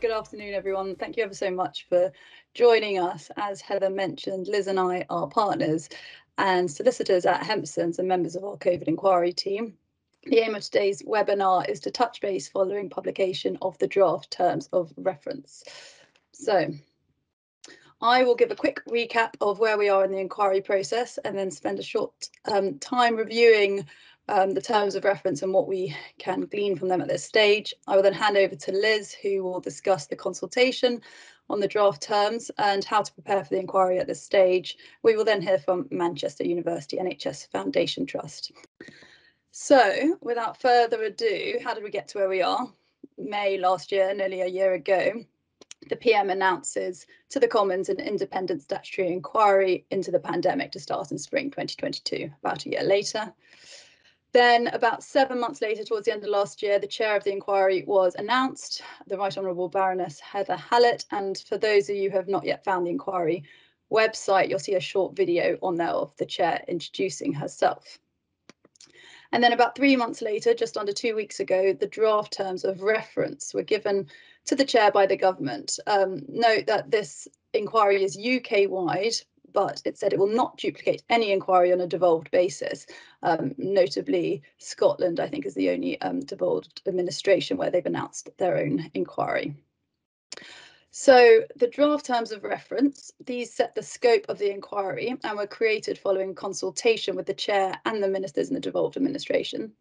good afternoon, everyone. Thank you ever so much for joining us. As Heather mentioned, Liz and I are partners and solicitors at Hempsons and members of our COVID inquiry team. The aim of today's webinar is to touch base following publication of the draft terms of reference. So I will give a quick recap of where we are in the inquiry process and then spend a short um, time reviewing um, the terms of reference and what we can glean from them at this stage. I will then hand over to Liz, who will discuss the consultation on the draft terms and how to prepare for the inquiry at this stage. We will then hear from Manchester University NHS Foundation Trust. So without further ado, how did we get to where we are? May last year, nearly a year ago, the PM announces to the Commons an independent statutory inquiry into the pandemic to start in spring 2022, about a year later. Then, about seven months later, towards the end of last year, the chair of the inquiry was announced, the Right Honourable Baroness Heather Hallett. And for those of you who have not yet found the inquiry website, you'll see a short video on there of the chair introducing herself. And then about three months later, just under two weeks ago, the draft terms of reference were given to the chair by the government. Um, note that this inquiry is UK wide, but it said it will not duplicate any inquiry on a devolved basis. Um, notably, Scotland, I think, is the only um, devolved administration where they've announced their own inquiry. So the draft terms of reference, these set the scope of the inquiry and were created following consultation with the chair and the ministers in the devolved administration.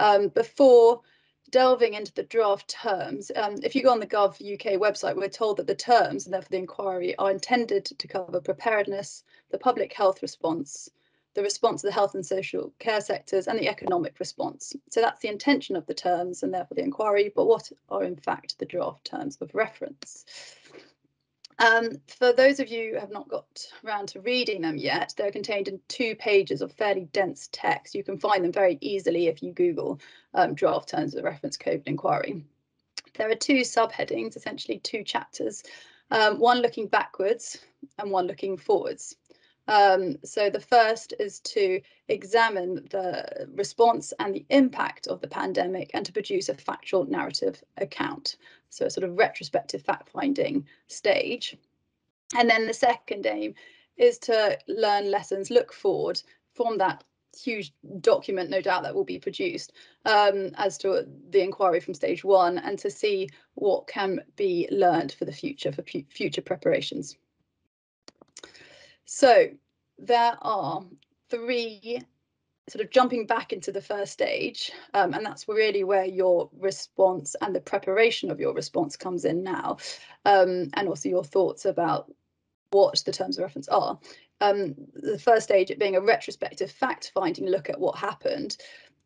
Um, before delving into the draft terms, um, if you go on the Gov UK website, we're told that the terms, and therefore the inquiry, are intended to cover preparedness, the public health response, the response to the health and social care sectors, and the economic response. So that's the intention of the terms and therefore the inquiry, but what are in fact the draft terms of reference? Um, for those of you who have not got around to reading them yet, they're contained in two pages of fairly dense text. You can find them very easily if you Google um, draft terms of reference COVID inquiry. There are two subheadings, essentially two chapters, um, one looking backwards and one looking forwards. Um, so the first is to examine the response and the impact of the pandemic and to produce a factual narrative account. So a sort of retrospective fact-finding stage. And then the second aim is to learn lessons, look forward from that huge document, no doubt, that will be produced um, as to the inquiry from stage one and to see what can be learned for the future, for future preparations. So there are three sort of jumping back into the first stage, um, and that's really where your response and the preparation of your response comes in now, um, and also your thoughts about what the terms of reference are. Um, the first stage, it being a retrospective fact-finding look at what happened,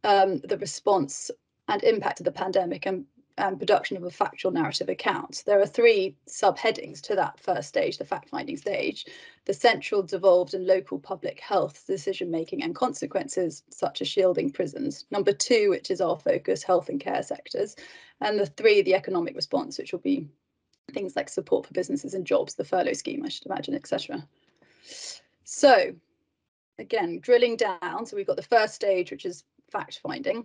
um, the response and impact of the pandemic, and and production of a factual narrative account. There are three subheadings to that first stage, the fact-finding stage, the central, devolved and local public health decision-making and consequences, such as shielding prisons. Number two, which is our focus, health and care sectors. And the three, the economic response, which will be things like support for businesses and jobs, the furlough scheme, I should imagine, etc. So again, drilling down, so we've got the first stage, which is fact-finding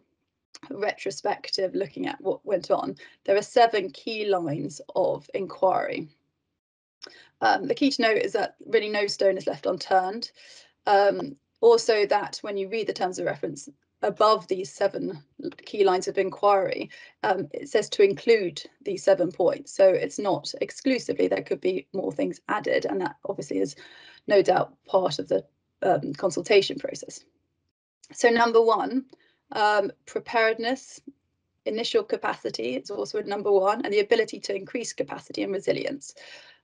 retrospective looking at what went on, there are seven key lines of inquiry. Um, the key to note is that really no stone is left unturned. Um, also that when you read the terms of reference above these seven key lines of inquiry, um, it says to include these seven points. So it's not exclusively, there could be more things added and that obviously is no doubt part of the um, consultation process. So number one, um, preparedness, initial capacity is also at number one, and the ability to increase capacity and resilience.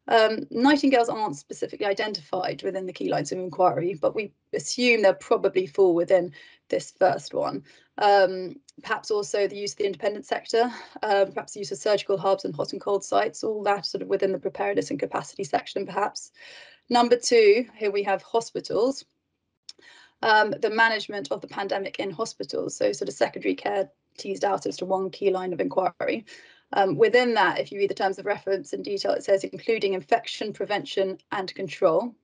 Um, nightingales aren't specifically identified within the key lines of inquiry, but we assume they'll probably fall within this first one. Um, perhaps also the use of the independent sector, uh, perhaps the use of surgical hubs and hot and cold sites, all that sort of within the preparedness and capacity section, perhaps. Number two, here we have hospitals um, the management of the pandemic in hospitals. So sort of secondary care teased out as to one key line of inquiry. Um, within that, if you read the terms of reference in detail, it says including infection prevention and control,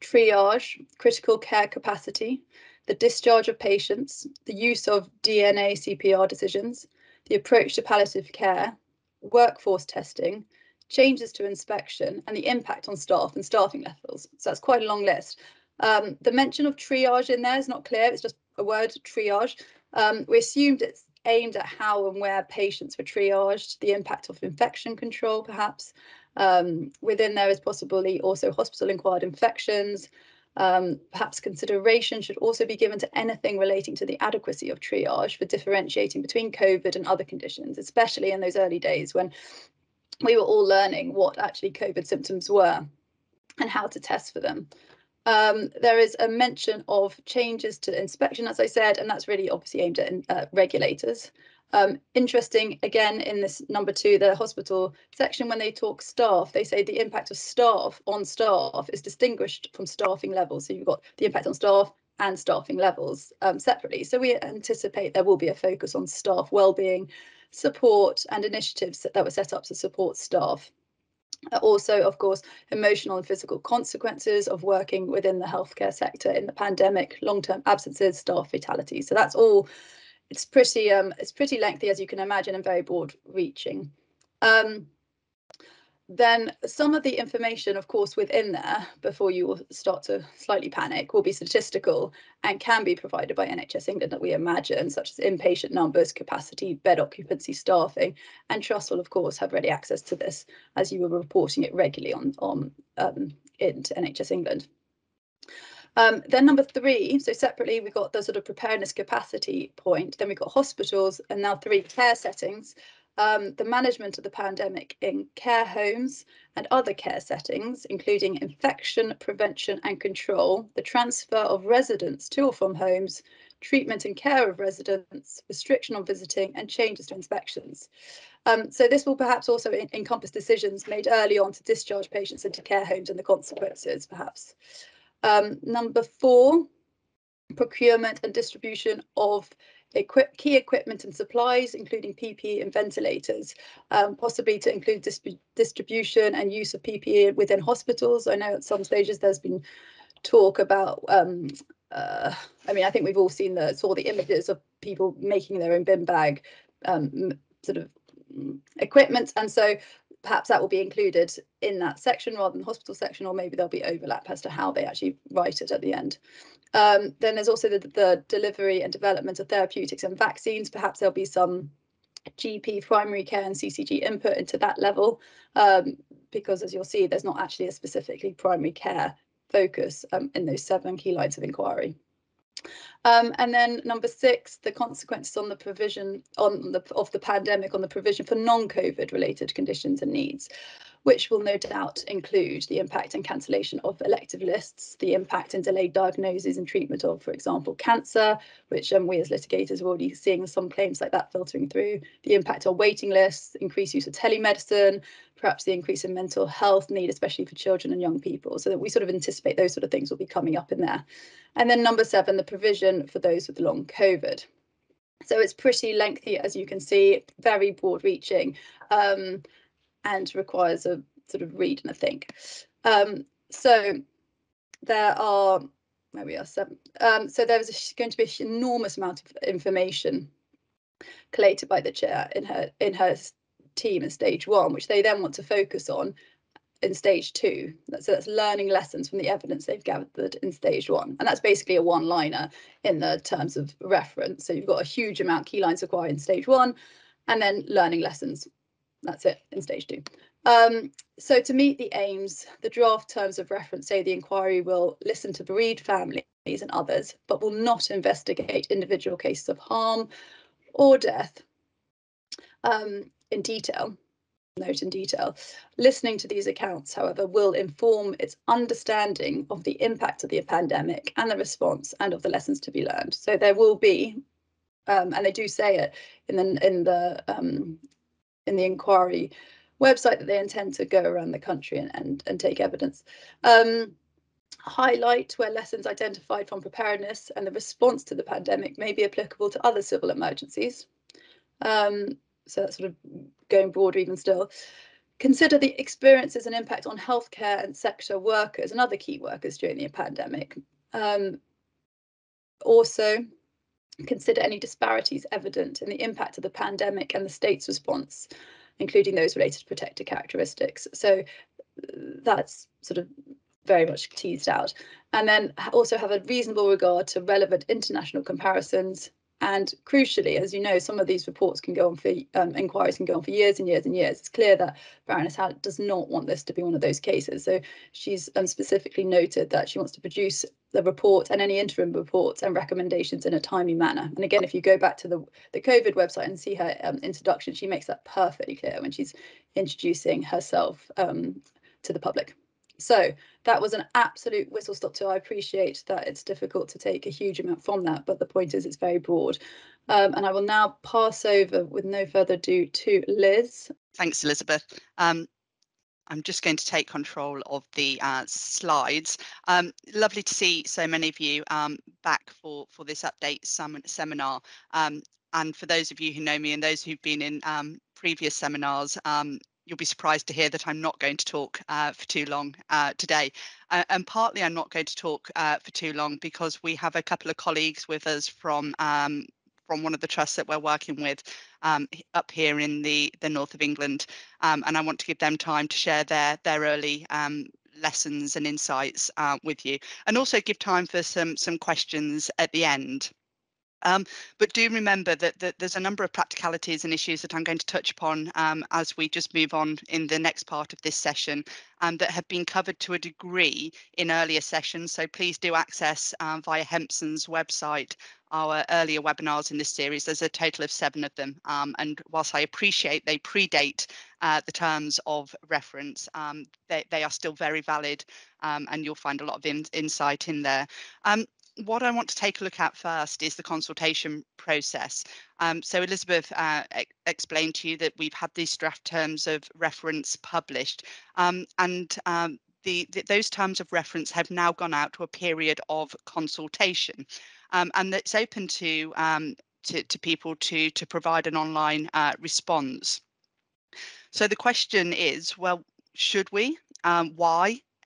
triage, critical care capacity, the discharge of patients, the use of DNA CPR decisions, the approach to palliative care, workforce testing, changes to inspection, and the impact on staff and staffing levels. So that's quite a long list. Um, the mention of triage in there is not clear. It's just a word, triage. Um, we assumed it's aimed at how and where patients were triaged, the impact of infection control, perhaps. Um, within there is possibly also hospital-acquired infections. Um, perhaps consideration should also be given to anything relating to the adequacy of triage for differentiating between COVID and other conditions, especially in those early days when we were all learning what actually COVID symptoms were and how to test for them. Um, there is a mention of changes to inspection, as I said, and that's really obviously aimed at uh, regulators. Um, interesting, again, in this number two, the hospital section, when they talk staff, they say the impact of staff on staff is distinguished from staffing levels. So you've got the impact on staff and staffing levels um, separately. So we anticipate there will be a focus on staff well-being, support and initiatives that were set up to support staff. Also, of course, emotional and physical consequences of working within the healthcare sector in the pandemic, long-term absences, staff fatalities. So that's all. It's pretty um, it's pretty lengthy, as you can imagine, and very broad-reaching. Um, then some of the information, of course, within there, before you will start to slightly panic, will be statistical and can be provided by NHS England that we imagine, such as inpatient numbers, capacity, bed occupancy, staffing, and Trust will, of course, have ready access to this as you were reporting it regularly on, on um, into NHS England. Um, then number three, so separately, we've got the sort of preparedness capacity point, then we've got hospitals and now three care settings um, the management of the pandemic in care homes and other care settings, including infection prevention and control, the transfer of residents to or from homes, treatment and care of residents, restriction on visiting, and changes to inspections. Um, so this will perhaps also encompass decisions made early on to discharge patients into care homes and the consequences, perhaps. Um, number four, procurement and distribution of equip, key equipment and supplies, including PPE and ventilators, um, possibly to include distribution and use of PPE within hospitals. I know at some stages there's been talk about um, uh, I mean, I think we've all seen the saw the images of people making their own bin bag um, sort of mm, equipment, and so perhaps that will be included in that section rather than the hospital section, or maybe there'll be overlap as to how they actually write it at the end. Um, then there's also the, the, delivery and development of therapeutics and vaccines. Perhaps there'll be some GP primary care and CCG input into that level, um, because as you'll see, there's not actually a specifically primary care focus um, in those seven key lines of inquiry. Um, and then number six, the consequences on the provision on the of the pandemic on the provision for non-COVID related conditions and needs which will no doubt include the impact and cancellation of elective lists, the impact and delayed diagnoses and treatment of, for example, cancer, which um, we as litigators are already seeing some claims like that filtering through, the impact on waiting lists, increased use of telemedicine, perhaps the increase in mental health need, especially for children and young people, so that we sort of anticipate those sort of things will be coming up in there. And then number seven, the provision for those with long COVID. So it's pretty lengthy, as you can see, very broad reaching. Um, and requires a sort of read and a think. Um, so there are, where we are, seven. Um, so there was going to be an enormous amount of information collated by the chair in her in her team in stage one, which they then want to focus on in stage two. So that's learning lessons from the evidence they've gathered in stage one. And that's basically a one liner in the terms of reference. So you've got a huge amount key lines acquired in stage one and then learning lessons that's it in stage two. Um, so to meet the aims, the draft terms of reference say the inquiry will listen to bereaved families and others, but will not investigate individual cases of harm or death um, in detail. Note in detail. Listening to these accounts, however, will inform its understanding of the impact of the pandemic and the response and of the lessons to be learned. So there will be, um, and they do say it in the in the um, in the inquiry website that they intend to go around the country and, and, and take evidence. Um, highlight where lessons identified from preparedness and the response to the pandemic may be applicable to other civil emergencies. Um, so that's sort of going broader even still. Consider the experiences and impact on healthcare and sector workers and other key workers during the pandemic. Um, also, consider any disparities evident in the impact of the pandemic and the state's response. including those related to protected characteristics. So that's sort of very much teased out. And then also have a reasonable regard to relevant international comparisons. And crucially, as you know, some of these reports can go on for um, inquiries can go on for years and years and years. It's clear that Baroness Hallett does not want this to be one of those cases. So she's um, specifically noted that she wants to produce the report and any interim reports and recommendations in a timely manner. And again, if you go back to the, the COVID website and see her um, introduction, she makes that perfectly clear when she's introducing herself um, to the public. So that was an absolute whistle stop tour. I appreciate that it's difficult to take a huge amount from that, but the point is it's very broad. Um, and I will now pass over with no further ado to Liz. Thanks, Elizabeth. Um, I'm just going to take control of the uh, slides. Um, lovely to see so many of you um, back for, for this update seminar. Um, and for those of you who know me and those who've been in um, previous seminars, you'll be surprised to hear that I'm not going to talk uh, for too long uh, today. Uh, and partly I'm not going to talk uh, for too long because we have a couple of colleagues with us from um, from one of the trusts that we're working with um, up here in the, the north of England. Um, and I want to give them time to share their, their early um, lessons and insights uh, with you and also give time for some, some questions at the end. Um, but do remember that, that, there's a number of practicalities and issues that I'm going to touch upon um, as we just move on in the next part of this session um, that have been covered to a degree in earlier sessions. So please do access um, via Hempson's website our earlier webinars in this series. There's a total of seven of them. Um, and whilst I appreciate they predate uh, the terms of reference, um, they, they are still very valid and you'll find a lot of in, insight in there what I want to take a look at first is the consultation process. Um, so Elizabeth uh, explained to you that we've had these draft terms of reference published um, and um, the, the, those terms of reference have now gone out to a period of consultation um, and it's open to, um, to, to, people to, to provide an online uh, response. So the question is, well, should we?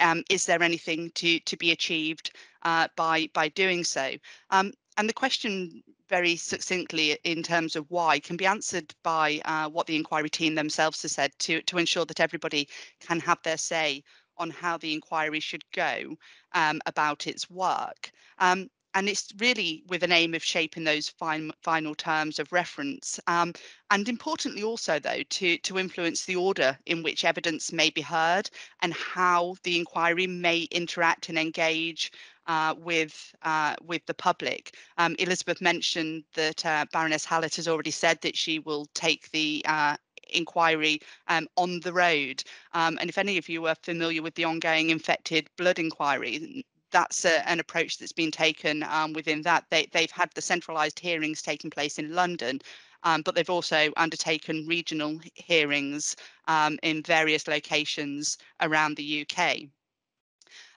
Um, is there anything to, to be achieved uh, by by doing so. Um, and the question very succinctly in terms of why can be answered by uh, what the inquiry team themselves has said to, to ensure that everybody can have their say on how the inquiry should go um, about its work. Um, and it's really with an aim of shaping those fin final terms of reference. Um, and importantly also though, to, to influence the order in which evidence may be heard and how the inquiry may interact and engage uh, with uh, with the public. Um, Elizabeth mentioned that uh, Baroness Hallett has already said that she will take the uh, inquiry um, on the road. Um, and if any of you are familiar with the ongoing infected blood inquiry, that's a, an approach that's been taken um, within that. They, they've had the centralised hearings taking place in London, um, but they've also undertaken regional hearings um, in various locations around the UK.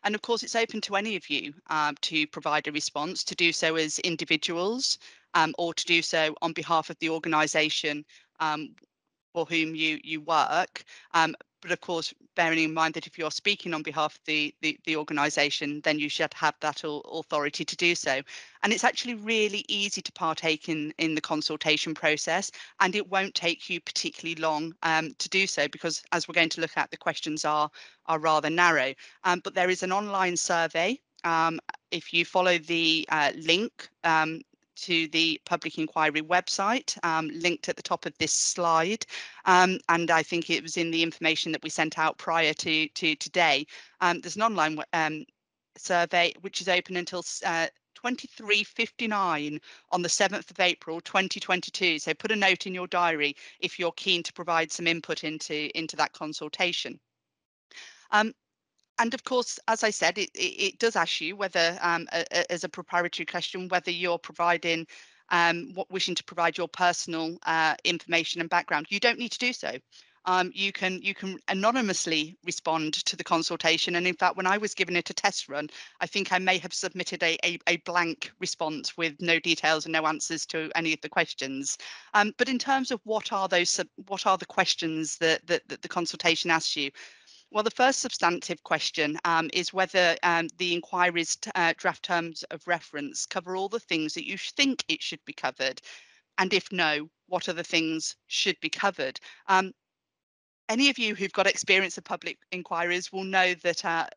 And of course, it's open to any of you uh, to provide a response, to do so as individuals um, or to do so on behalf of the organisation um, for whom you, you work. But of course, bearing in mind that if you're speaking on behalf of the, the, the organisation, then you should have that authority to do so. And it's actually really easy to partake in, in the consultation process, and it won't take you particularly long um, to do so because, as we're going to look at, the questions are, are rather narrow. Um, but there is an online survey um, if you follow the uh, link um, to the public inquiry website um, linked at the top of this slide. Um, and I think it was in the information that we sent out prior to, to today. Um, there's an online um, survey which is open until uh, 2359 on the 7th of April 2022. So put a note in your diary if you're keen to provide some input into, into that consultation. Um, and of course, as I said, it, it, it does ask you whether, um, a, a, as a proprietary question, whether you're providing um, what wishing to provide your personal uh, information and background. You don't need to do so. Um, you can you can anonymously respond to the consultation. And in fact, when I was given it a test run, I think I may have submitted a, a, a blank response with no details and no answers to any of the questions. Um, but in terms of what are those what are the questions that, that, that the consultation asks you, well, the first substantive question um, is whether um, the inquiry's uh, draft terms of reference cover all the things that you think it should be covered. And if no, what other things should be covered? Um, any of you who've got experience of public inquiries will know that uh,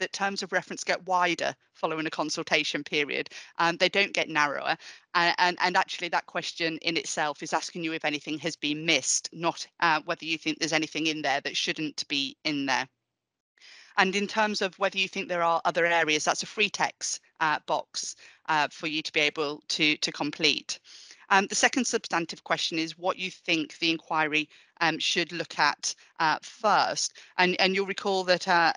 that terms of reference get wider following a consultation period. and they don't get narrower. And, and, and, actually that question in itself is asking you if anything has been missed, not uh, whether you think there's anything in there that shouldn't be in there. And in terms of whether you think there are other areas, that's a free text uh, box uh, for you to be able to, to complete. Um, the second substantive question is what you think the inquiry um, should look at uh, first. And, and you'll recall that uh,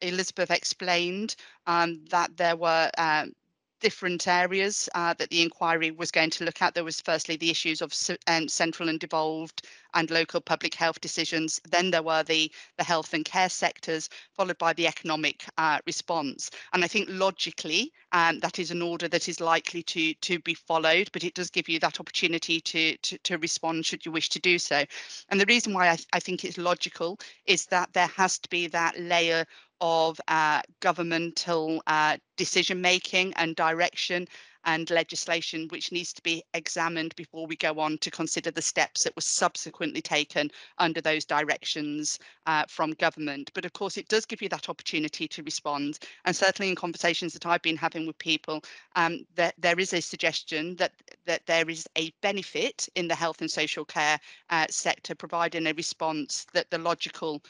Elizabeth explained um, that there were um, different areas uh, that the inquiry was going to look at. There was firstly the issues of um, central and devolved and local public health decisions. Then there were the, the health and care sectors, followed by the economic uh, response. And I think logically, um, that is an order that is likely to, to be followed, but it does give you that opportunity to, to, to respond should you wish to do so. And the reason why I, th I think it's logical is that there has to be that layer of uh, governmental uh, decision making and direction and legislation which needs to be examined before we go on to consider the steps that were subsequently taken under those directions uh, from government. But of course, it does give you that opportunity to respond. And certainly in conversations that I've been having with people, um, that there is a suggestion that, that there is a benefit in the health and social care uh, sector providing a response that the logical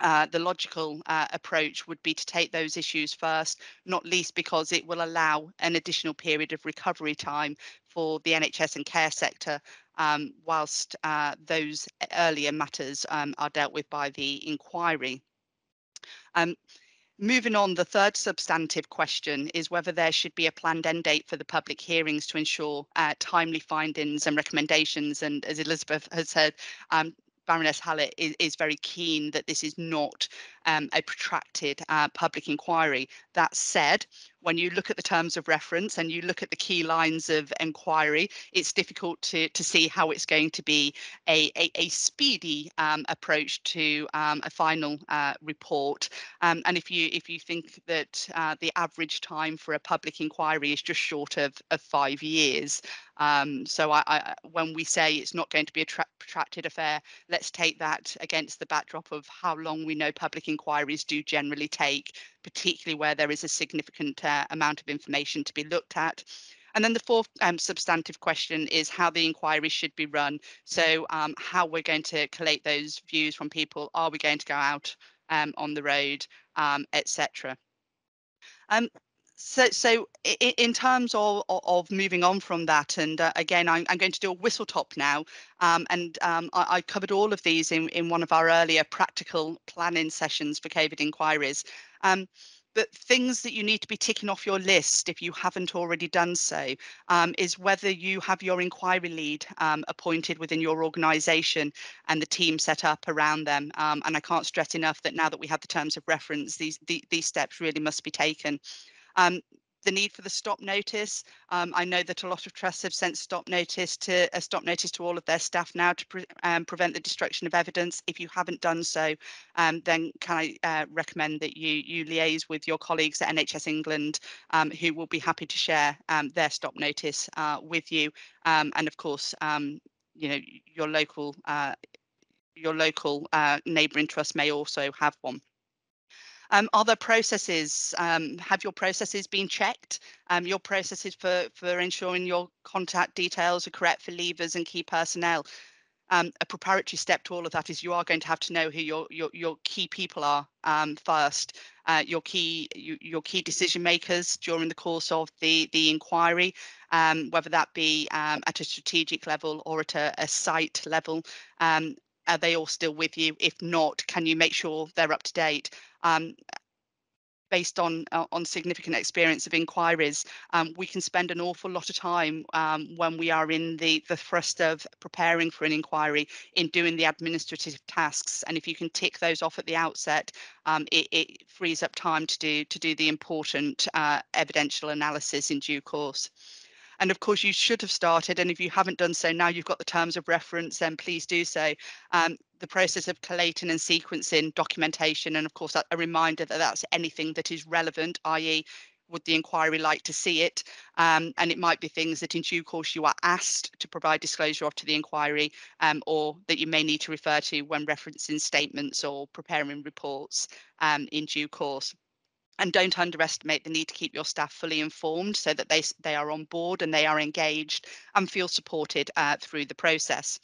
uh, the logical uh, approach would be to take those issues first, not least because it will allow an additional period of recovery time for the NHS and care sector, um, whilst uh, those earlier matters um, are dealt with by the inquiry. Um, moving on, the third substantive question is whether there should be a planned end date for the public hearings to ensure uh, timely findings and recommendations. And as Elizabeth has said, um, Baroness Hallett is, is very keen that this is not um, a protracted uh, public inquiry. That said, when you look at the terms of reference and you look at the key lines of inquiry, it's difficult to, to see how it's going to be a, a, a speedy um, approach to um, a final uh, report. Um, and if you if you think that uh, the average time for a public inquiry is just short of, of five years, um, so I, I, when we say it's not going to be a protracted affair, let's take that against the backdrop of how long we know public inquiries do generally take particularly where there is a significant uh, amount of information to be looked at. And then the fourth um, substantive question is how the inquiry should be run. So um, how we're going to collate those views from people. Are we going to go out um, on the road, um, etc. So, so in terms of, of moving on from that, and uh, again, I'm, I'm, going to do a whistle top now, um, and um, I, I, covered all of these in, in one of our earlier practical planning sessions for COVID inquiries. Um, but things that you need to be ticking off your list if you haven't already done so um, is whether you have your inquiry lead um, appointed within your organisation and the team set up around them. Um, and I can't stress enough that now that we have the terms of reference, these the, these steps really must be taken. Um, the need for the stop notice. Um, I know that a lot of trusts have sent stop notice to a stop notice to all of their staff now to pre um, prevent the destruction of evidence. If you haven't done so, um, then can I uh, recommend that you you liaise with your colleagues at NHS England, um, who will be happy to share um, their stop notice uh, with you. Um, and of course, you know your local uh, your local uh, neighbouring trust may also have one. Um, are there processes? Um, have your processes been checked? Um, your processes for, for ensuring your contact details are correct for leavers and key personnel. Um, a preparatory step to all of that is you are going to have to know who your your, your key people are um, first, uh, your key you, your key decision makers during the course of the the inquiry, um, whether that be at a strategic level or at a, a site level. Are they all still with you? If not, can you make sure they're up to date? Um, based on uh, on significant experience of inquiries, um, we can spend an awful lot of time um, when we are in the the thrust of preparing for an inquiry in doing the administrative tasks. And if you can tick those off at the outset, um, it, it, frees up time to do to do the important uh, evidential analysis in due course. And of course, you should have started. And if you haven't done so, now you've got the terms of reference, then please do so. Um, the process of collating and sequencing documentation. And of course, a reminder that that's anything that is relevant, i.e., would the inquiry like to see it? Um, and it might be things that in due course you are asked to provide disclosure of to the inquiry um, or that you may need to refer to when referencing statements or preparing reports um, in due course and don't underestimate the need to keep your staff fully informed so that they they are on board and they are engaged and feel supported uh, through the process.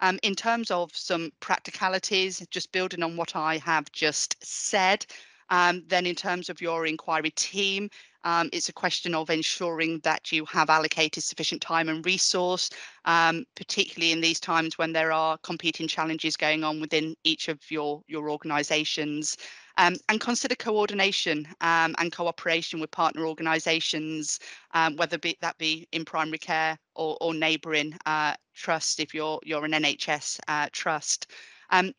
Um, in terms of some practicalities, just building on what I have just said, um, then in terms of your inquiry team, um, it's a question of ensuring that you have allocated sufficient time and resource, um, particularly in these times when there are competing challenges going on within each of your, your organisations. Um, and consider coordination um, and cooperation with partner organisations, um, whether be, that be in primary care or, or neighbouring uh, trust if you're you're an NHS uh, trust. Um,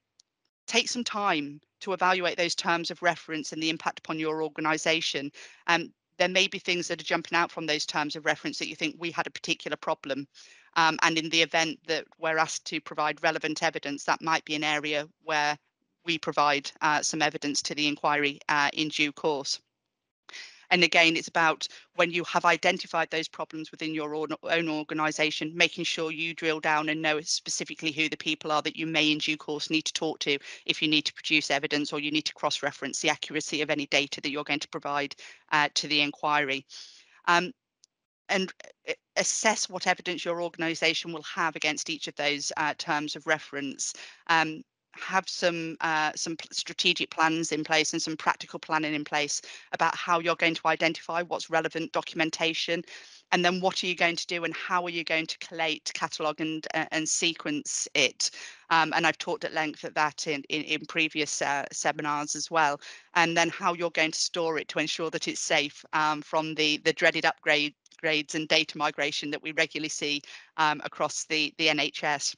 take some time to evaluate those terms of reference and the impact upon your organisation. Um, there may be things that are jumping out from those terms of reference that you think we had a particular problem. Um, and in the event that we're asked to provide relevant evidence, that might be an area where we provide uh, some evidence to the inquiry uh, in due course. And again, it's about when you have identified those problems within your own, own organisation, making sure you drill down and know specifically who the people are that you may in due course need to talk to if you need to produce evidence or you need to cross-reference the accuracy of any data that you're going to provide uh, to the inquiry. Um, and uh, assess what evidence your organisation will have against each of those uh, terms of reference. Um, have some uh, some strategic plans in place and some practical planning in place about how you're going to identify what's relevant documentation and then what are you going to do and how are you going to collate catalogue and uh, and sequence it? Um, and I've talked at length at that in in, in previous uh, seminars as well and then how you're going to store it to ensure that it's safe um, from the the dreaded upgrade grades and data migration that we regularly see um, across the the NHS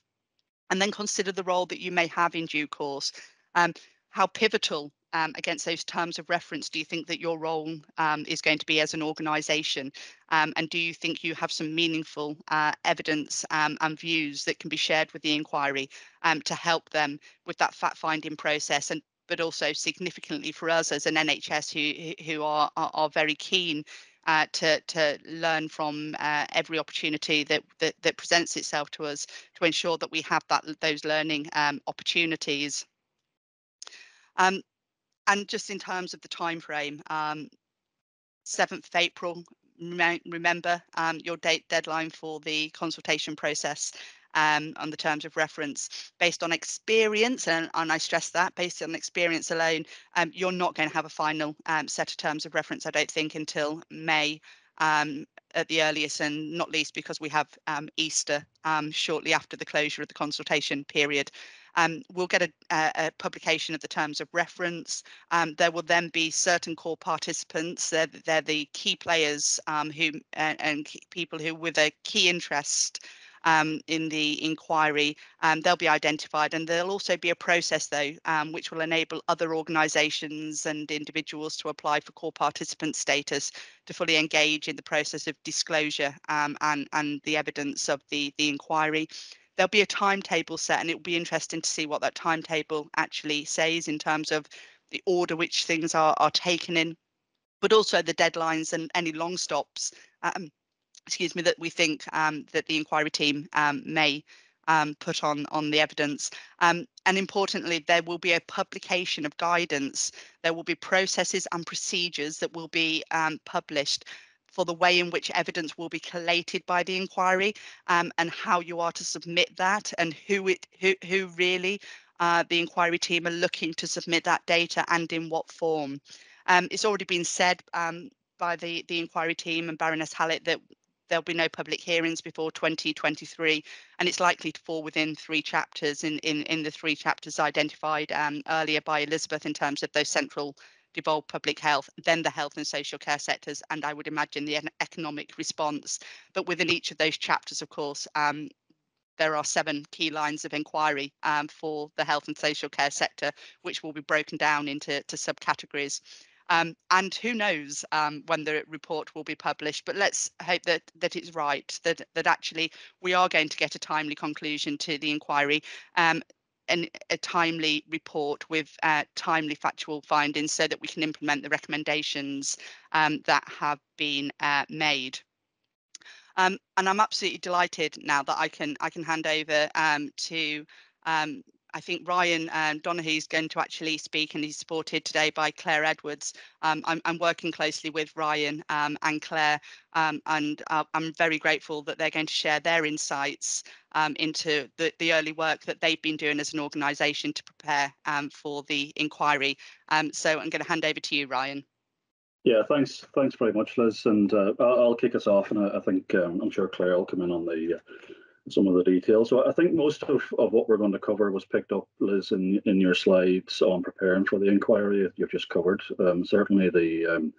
and then consider the role that you may have in due course. Um, how pivotal um, against those terms of reference do you think that your role um, is going to be as an organisation? Um, and do you think you have some meaningful uh, evidence um, and views that can be shared with the inquiry um, to help them with that fact finding process and but also significantly for us as an NHS who who are are, are very keen uh, to to learn from uh, every opportunity that, that, that presents itself to us to ensure that we have that those learning um, opportunities. Um, and just in terms of the time frame, um, 7th of April, remember um, your date deadline for the consultation process um, on the terms of reference based on experience, and, and I stress that based on experience alone, um, you're not going to have a final um, set of terms of reference, I don't think, until May um, at the earliest, and not least because we have um, Easter um, shortly after the closure of the consultation period. Um, we'll get a, a, publication of the terms of reference. Um, there will then be certain core participants. They're, they're the key players um, who and, and people who with a key interest um, in the inquiry, um, they'll be identified and there'll also be a process though, um, which will enable other organisations and individuals to apply for core participant status to fully engage in the process of disclosure um, and, and the evidence of the, the inquiry. There'll be a timetable set and it will be interesting to see what that timetable actually says in terms of the order which things are, are taken in but also the deadlines and any long stops um, excuse me, that we think um, that the inquiry team um, may um, put on on the evidence. Um, and importantly, there will be a publication of guidance. There will be processes and procedures that will be um, published for the way in which evidence will be collated by the inquiry um, and how you are to submit that and who it who who really uh, the inquiry team are looking to submit that data and in what form. It's already been said by the, the inquiry team and Baroness Hallett that there'll be no public hearings before 2023 and it's likely to fall within three chapters in in, in the three chapters identified um, earlier by Elizabeth in terms of those central devolved public health, then the health and social care sectors, and I would imagine the economic response. But within each of those chapters, of course, um, there are seven key lines of inquiry um, for the health and social care sector, which will be broken down into to subcategories. Um, and who knows um, when the report will be published, but let's hope that that it's right, that, that actually we are going to get a timely conclusion to the inquiry. Um, an, a timely report with uh, timely factual findings so that we can implement the recommendations um, that have been uh, made. Um, and I'm absolutely delighted now that I can I can hand over um, to um, I think Ryan um, Donahue is going to actually speak and he's supported today by Claire Edwards. Um, I'm, I'm, working closely with Ryan um, and Claire um, and uh, I'm very grateful that they're going to share their insights um, into the, the early work that they've been doing as an organisation to prepare um, for the inquiry. so I'm going to hand over to you, Ryan. Yeah, thanks. Thanks very much, Liz. And uh, I'll kick us off, and I, I think I'm sure Claire will come in on the uh, some of the details. So I think most of, of what we're going to cover was picked up, Liz, in, in your slides on preparing for the inquiry you've just covered. Um, certainly the um,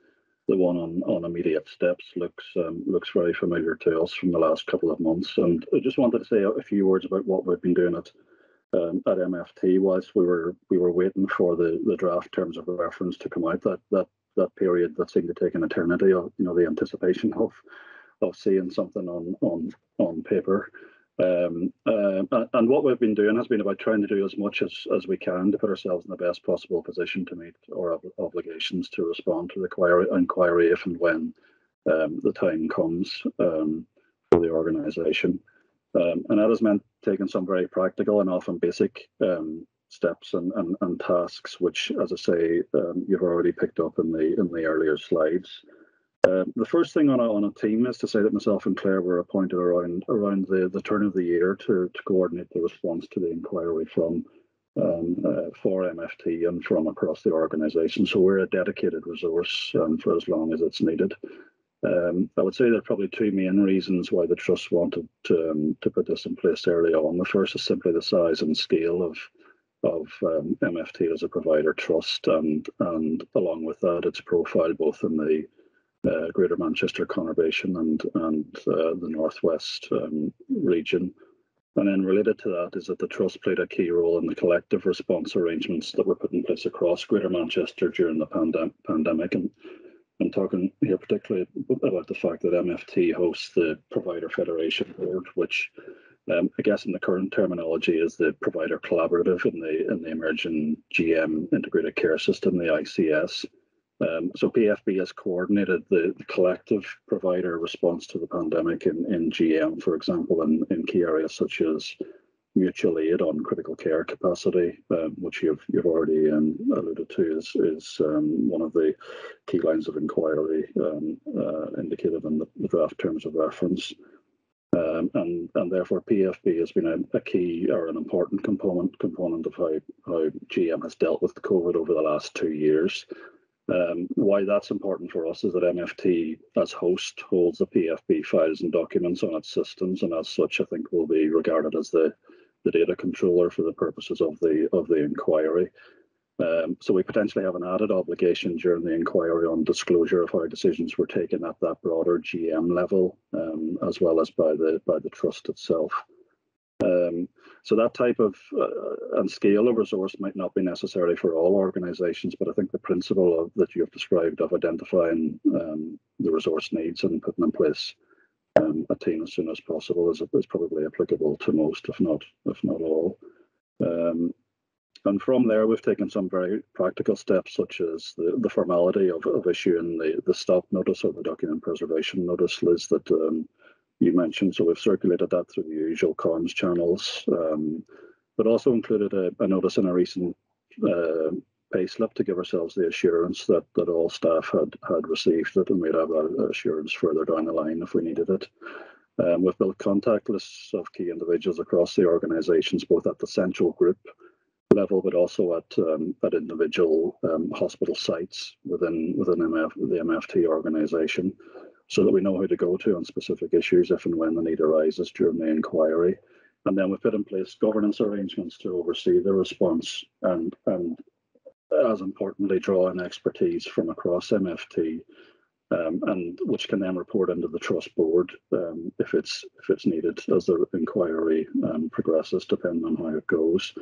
the one on, on immediate steps looks um, looks very familiar to us from the last couple of months. And I just wanted to say a few words about what we've been doing at um, at MFT whilst we were we were waiting for the, the draft terms of reference to come out. That that that period that seemed to take an eternity. Of, you know, the anticipation of of seeing something on on on paper. Um, uh, and what we've been doing has been about trying to do as much as, as we can to put ourselves in the best possible position to meet our ob obligations to respond to the inquiry, if and when um, the time comes um, for the organisation. Um, and that has meant taking some very practical and often basic um, steps and, and, and, tasks, which, as I say, um, you've already picked up in the in the earlier slides. Uh, the first thing on a, on a team is to say that myself and Claire were appointed around around the, the turn of the year to, to coordinate the response to the inquiry from um, uh, for MFT and from across the organisation. So we're a dedicated resource um, for as long as it's needed. Um, I would say there are probably two main reasons why the trust wanted to, um, to put this in place early on. The first is simply the size and scale of of um, MFT as a provider trust, and and along with that, its profile both in the uh, Greater Manchester conurbation and and uh, the northwest um, region. And then related to that is that the trust played a key role in the collective response arrangements that were put in place across Greater Manchester during the pandem pandemic. And I'm talking here particularly about the fact that MFT hosts the Provider Federation Board, which um, I guess in the current terminology is the provider collaborative in the in the emerging GM integrated care system, the ICS. Um, so PFB has coordinated the, the, collective provider response to the pandemic in, in GM, for example, in, in key areas such as mutual aid on critical care capacity, um, which you've you've already um, alluded to, is is um, one of the key lines of inquiry um, uh, indicated in the, the, draft terms of reference. Um, and and therefore PFB has been a, a, key or an important component component of how how GM has dealt with the COVID over the last two years. Um, why that's important for us is that MFT, as host, holds the PFB files and documents on its systems, and as such, I think will be regarded as the, the data controller for the purposes of the of the inquiry. Um, so we potentially have an added obligation during the inquiry on disclosure of how decisions were taken at that broader GM level, um, as well as by the by the trust itself. Um, so that type of uh, and scale of resource might not be necessary for all organisations, but I think the principle of, that you have described of identifying um, the resource needs and putting in place um, a team as soon as possible is, is probably applicable to most, if not if not all. Um, and from there, we've taken some very practical steps, such as the, the formality of, of issuing the, the stop notice or the document preservation notice, Liz, that um, you mentioned. So we've circulated that through the usual comms channels, um, but also included a, a, notice in a recent uh, pay slip to give ourselves the assurance that, that all staff had, had received it and we'd have that assurance further down the line if we needed it. Um, we've built contact lists of key individuals across the organisations, both at the central group level, but also at um, at individual um, hospital sites within within MF, the MFT organisation so that we know who to go to on specific issues if and when the need arises during the inquiry. And then we put in place governance arrangements to oversee the response and, and as importantly, draw in expertise from across MFT, um, and which can then report into the trust board um, if it's if it's needed as the inquiry um, progresses, depending on how it goes.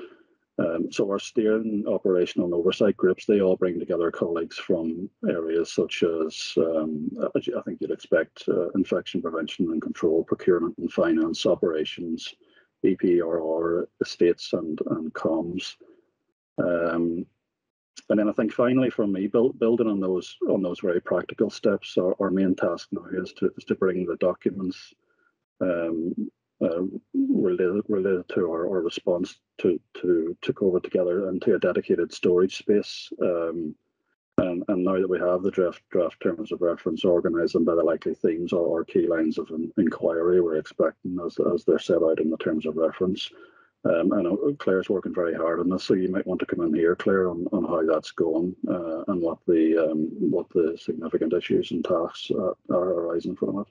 Um, so our steering operational and oversight groups, they all bring together colleagues from areas such as, um, I think you'd expect, uh, infection prevention and control, procurement and finance, operations, EPRR estates and and comms. Um, and then I think finally for me, build, building on those on those very practical steps, our, our main task now is to is to bring the documents um, related related to our, our response to to to COVID together into a dedicated storage space. Um, and, and now that we have the draft draft terms of reference organised by the likely themes or, or key lines of in, inquiry we're expecting as as they're set out in the terms of reference. Um, know Claire's working very hard on this, so you might want to come in here, Claire, on, on how that's going uh, and what the um, what the significant issues and tasks are arising from it.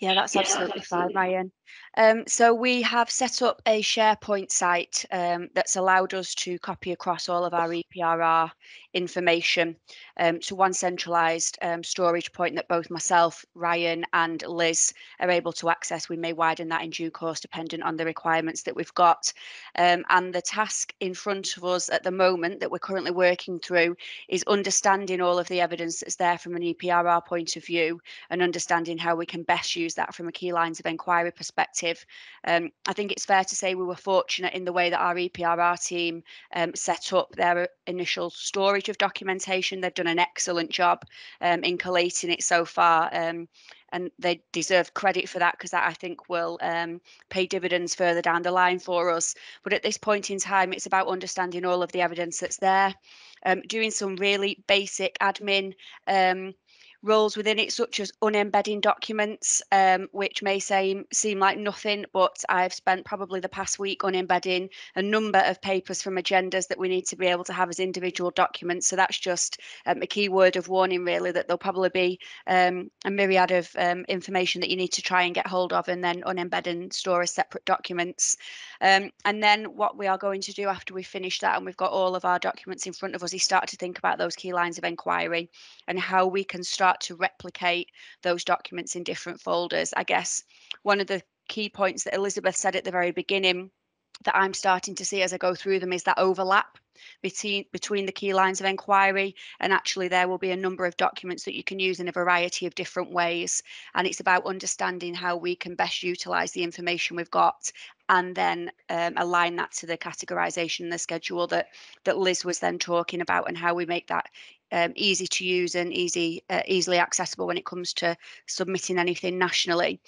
Yeah, that's absolutely fine, Ryan. Um, so we have set up a SharePoint site um, that's allowed us to copy across all of our EPRR information um, to one centralised um, storage point that both myself, Ryan and Liz are able to access. We may widen that in due course dependent on the requirements that we've got. Um, and the task in front of us at the moment that we're currently working through is understanding all of the evidence that's there from an EPRR point of view and understanding how we can best use that from a key lines of inquiry perspective. Um, I think it's fair to say we were fortunate in the way that our EPRR team um, set up their initial storage of documentation. They've done an excellent job um, in collating it so far. Um, and they deserve credit for that because that I think will um, pay dividends further down the line for us. But at this point in time, it's about understanding all of the evidence that's there, um, doing some really basic admin roles within it, such as unembedding documents, um, which may seem seem like nothing, but I've spent probably the past week unembedding a number of papers from agendas that we need to be able to have as individual documents. So that's just um, a key word of warning, really, that there'll probably be um, a myriad of um, information that you need to try and get hold of, and then unembed and store as separate documents. Um, and then what we are going to do after we finish that, and we've got all of our documents in front of us, is start to think about those key lines of inquiry and how we can start start to replicate those documents in different folders. I guess one of the key points that Elizabeth said at the very beginning that I'm starting to see as I go through them is that overlap between between the key lines of inquiry and actually there will be a number of documents that you can use in a variety of different ways and it's about understanding how we can best utilize the information we've got and then um, align that to the categorization and the schedule that that Liz was then talking about and how we make that um, easy to use and easy uh, easily accessible when it comes to submitting anything nationally.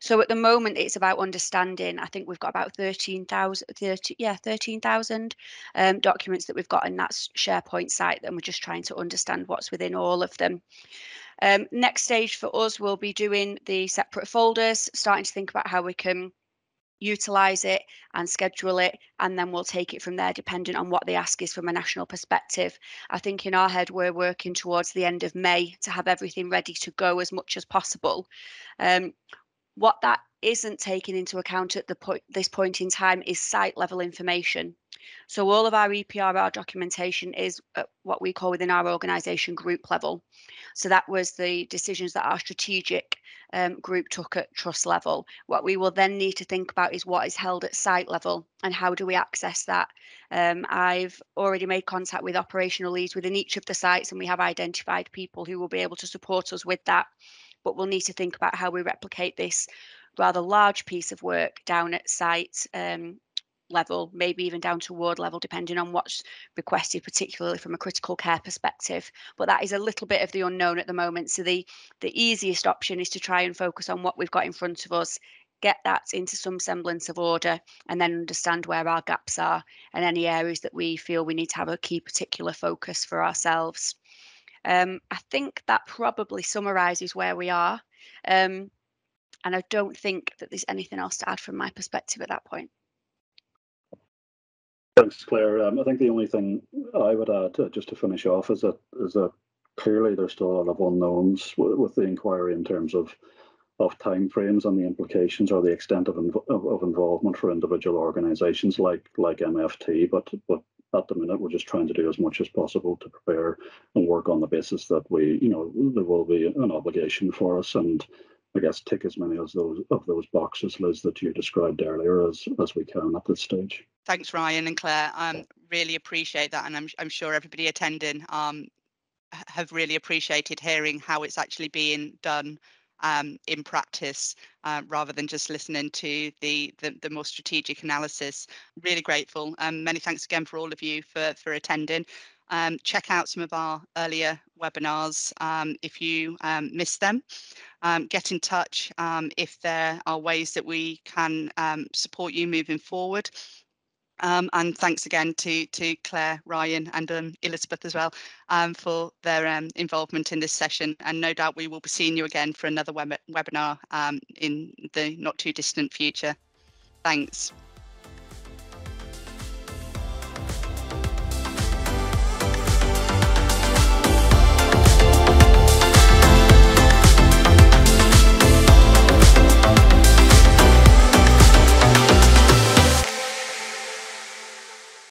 So at the moment, it's about understanding. I think we've got about 13,000, 30, yeah, 13,000 um, documents that we've got in that SharePoint site, and we're just trying to understand what's within all of them. Um, next stage for us will be doing the separate folders, starting to think about how we can utilize it and schedule it and then we'll take it from there depending on what the ask is from a national perspective. I think in our head we're working towards the end of may to have everything ready to go as much as possible. Um, what that isn't taken into account at the point this point in time is site level information so all of our EPRR documentation is at what we call within our organisation group level. So that was the decisions that our strategic um, group took at trust level. What we will then need to think about is what is held at site level and how do we access that. Um, I've already made contact with operational leads within each of the sites and we have identified people who will be able to support us with that. But we'll need to think about how we replicate this rather large piece of work down at site um, level, maybe even down to ward level, depending on what's requested, particularly from a critical care perspective. But that is a little bit of the unknown at the moment. So the the easiest option is to try and focus on what we've got in front of us, get that into some semblance of order, and then understand where our gaps are and any areas that we feel we need to have a key particular focus for ourselves. Um, I think that probably summarises where we are. Um, and I don't think that there's anything else to add from my perspective at that point. Thanks, Claire. Um, I think the only thing I would add, uh, just to finish off, is that is that clearly there's still a lot of unknowns with the inquiry in terms of of timeframes and the implications or the extent of, inv of involvement for individual organisations like like MFT. But but at the minute, we're just trying to do as much as possible to prepare and work on the basis that we, you know, there will be an obligation for us and I guess tick as many of those of those boxes, Liz, that you described earlier as as we can at this stage. Thanks, Ryan and Claire. Um, really appreciate that, and I'm I'm sure everybody attending um have really appreciated hearing how it's actually being done um, in practice uh, rather than just listening to the, the, the more strategic analysis. Really grateful. Um, many thanks again for all of you for, for attending. Um, check out some of our earlier webinars um, if you um, missed them. Um, get in touch um, if there are ways that we can um, support you moving forward. And thanks again to to Claire, Ryan, and Elizabeth as well for their involvement in this session. And no doubt we will be seeing you again for another web webinar in the not too distant future. Thanks.